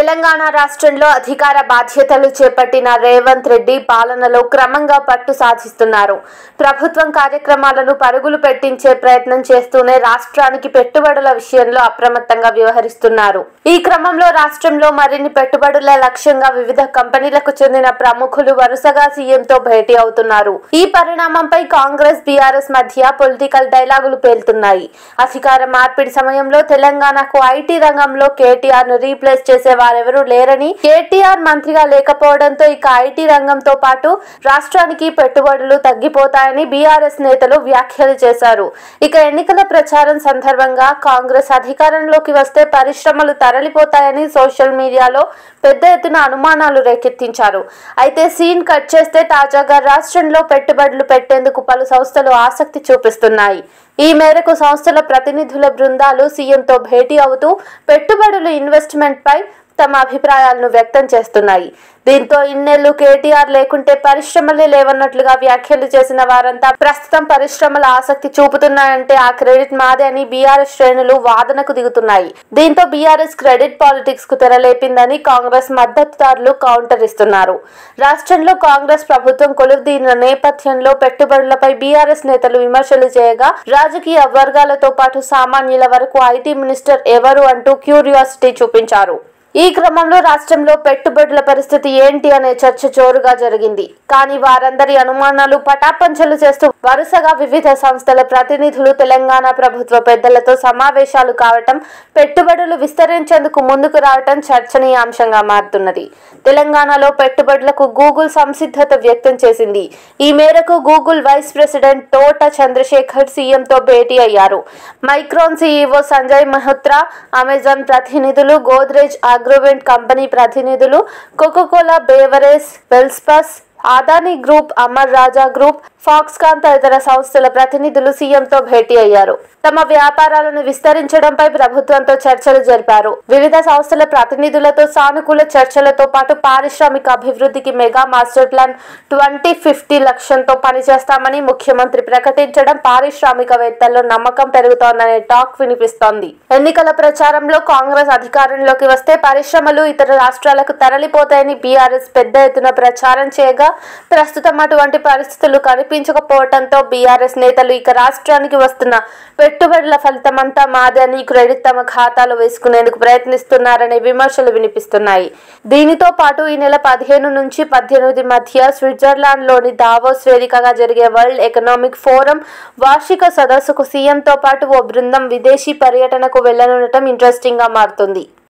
తెలంగాణ రాష్ట్రంలో అధికార బాధ్యతలు చేపట్టిన రేవంత్ రెడ్డి పాలనలో క్రమంగా పట్టు సాధిస్తున్నారు. ప్రభుత్వం కార్యక్రమాలను పరుగులు పెట్టించే ప్రయత్నం చేస్తూనే రాష్ట్రానికి పెట్టుబడుల విషయంలో అప్రమత్తంగా వ్యవహరిస్తున్నారు. ఈ క్రమంలో రాష్ట్రంలో మరిన్ని పెట్టుబడుల లక్ష్యంగా వివిధ కంపెనీలకు చెందిన ప్రముఖులు వరుసగా సీఎంతో భేటీ అవుతున్నారు. ఈ పరిణామంపై కాంగ్రెస్ బీఆర్ఎస్ మధ్య పొలిటికల్ డైలాగులు పేలుతున్నాయి. అధికార మార్పిడి సమయంలో తెలంగాణకు ఐటీ రంగంలో కేటీఆర్ను రీప్లేస్ చేసే వారెవరూ లేరని కేటీఆర్ మంత్రిగా లేకపోవడంతో ఇక ఐటీ రంగంతో పాటు రాష్ట్రానికి పెట్టుబడులు తగ్గిపోతాయని బీఆర్ఎస్ నేతలు వ్యాఖ్యలు చేశారు. ఇక ఎన్నికల ప్రచారం సందర్భంగా కాంగ్రెస్ అధికారంలోకి వస్తే పరిశ్రమలు తరలిపోతాయని సోషల్ మీడియాలో పెద్ద ఎత్తున అనుమానాలు రేకెత్తించారు. అయితే సీన్ కట్ చేస్తే తాజాగా రాష్ట్రంలో పెట్టుబడులు పెట్టేందుకు పలు సంస్థలు ఆసక్తి చూపిస్తున్నాయి. ఈ మేరకు సంస్థల ప్రతినిధుల బృందాలు సీఎంతో భేటీ అవుతూ పెట్టుబడులు ఇన్వెస్ట్మెంట్ పై తమ అభిప్రాయాలను వ్యక్తం చేస్తున్నాయి. దీంతో ఇన్నేళ్ళు కేటీఆర్ లేకుంటే పరిశ్రమలే లేవన్నట్లుగా వ్యాఖ్యలు చేసిన వారంతా ప్రస్తుతం పరిశ్రమల ఆసక్తి చూపుతున్నాయంటే ఆ క్రెడిట్ మాదే అని బీఆర్ఎస్ శ్రేణులు వాదనకు దిగుతున్నాయి. దీంతో బీఆర్ఎస్ క్రెడిట్ పాలిటిక్స్కు తెరలేపిందని కాంగ్రెస్ మద్దతుదారులు కౌంటర్ ఇస్తున్నారు. రాష్ట్రంలో కాంగ్రెస్ ప్రభుత్వం కొలువుదీన నేపథ్యంలో పెట్టుబడులపై బీఆర్ఎస్ నేతలు విమర్శలు చేయగా రాజకీయ వర్గాలతో పాటు సామాన్యుల వరకు ఐటీ మినిస్టర్ ఎవరు అంటూ క్యూరియాసిటీ చూపించారు. ఈ క్రమంలో రాష్ట్రంలో పెట్టుబడుల పరిస్థితి ఏంటి అనే చర్చ జోరుగా జరిగింది. కానీ వారందరి అనుమానాలు పటాపంచలు చేస్తూ వరుసగా వివిధ సంస్థల ప్రతినిధులు తెలంగాణ ప్రభుత్వ పెద్దలతో సమావేశాలు కావటం పెట్టుబడులు విస్తరించేందుకు ముందుకు రావటం చర్చనీయాంశంగా మారుతున్నది. తెలంగాణలో పెట్టుబడులకు గూగుల్ సంసిద్ధత వ్యక్తం చేసింది. ఈ మేరకు గూగుల్ వైస్ ప్రెసిడెంట్ తోట చంద్రశేఖర్ సీఎంతో భేటీ అయ్యారు. Micron CEO Sanjay Mehrotra Amazon ప్రతినిధులు గోద్రేజ్ అగ్రోవెంట్ కంపెనీ ప్రతినిధులు Coca Cola beverage Welspun Adani group Amara Raja group Foxconn తదితర సంస్థల ప్రతినిధులు సీఎంతో భేటీ అయ్యారు. తమ వ్యాపారాలను విస్తరించడంపై ప్రభుత్వంతో చర్చలు జరిపారు. వివిధ సంస్థల ప్రతినిధులతో సానుకూల చర్చలతో పాటు పారిశ్రామిక అభివృద్ధికి mega master plan twenty fifty లక్ష్యంతో పనిచేస్తామని ముఖ్యమంత్రి ప్రకటించడం పారిశ్రామికవేత్తల్లో నమ్మకం పెరుగుతోందనే టాక్ వినిపిస్తోంది. ఎన్నికల ప్రచారంలో కాంగ్రెస్ అధికారంలోకి వస్తే పరిశ్రమలు ఇతర రాష్ట్రాలకు తరలిపోతాయని బీఆర్ఎస్ పెద్ద ఎత్తున ప్రచారం చేయగా ప్రస్తుతం అటువంటి పరిస్థితులు కనిపించకపోవడంతో బీఆర్ఎస్ నేతలు ఇక రాష్ట్రానికి వస్తున్న పెట్టుబడుల ఫలితమంతా మాదే అని క్రెడిట్ తమ ఖాతాలో వేసుకునేందుకు ప్రయత్నిస్తున్నారనే విమర్శలు వినిపిస్తున్నాయి. దీనితో పాటు ఈ నెల పదిహేను నుంచి పద్దెనిమిది మధ్య స్విట్జర్లాండ్లోని దావోస్ వేదికగా జరిగే వరల్డ్ ఎకనామిక్ ఫోరం వార్షిక సదస్సుకు సీఎంతో పాటు ఓ బృందం విదేశీ పర్యటనకు వెళ్ళనుండటం ఇంట్రెస్టింగ్గా మారుతుంది.